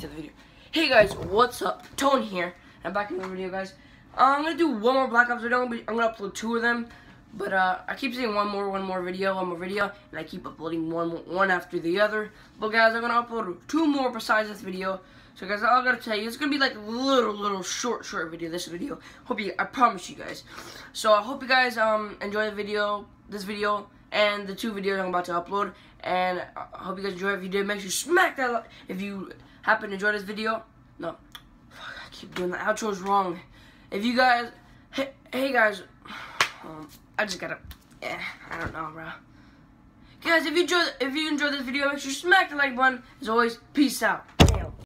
to the video. Hey guys, what's up? Tone here. I'm back in the video, guys. Uh, I'm gonna do one more Black Ops video. I'm gonna, I'm gonna upload two of them, but uh, I keep saying one more, one more video, one more video, and I keep uploading one, one after the other. But guys, I'm gonna upload two more besides this video. So guys, all I gotta tell you, it's gonna be like a little, little short, short video. This video. Hope you, I promise you guys. So I hope you guys um enjoy the video, this video, and the two videos I'm about to upload. And I hope you guys enjoy. If you did, make sure you smack that. Like. If you happen to enjoy this video, no, I keep doing the outro is wrong. If you guys, hey, hey guys, um, I just gotta, yeah, I don't know, bro. Guys, if you enjoy, if you enjoyed this video, make sure you smack the like button. As always, peace out.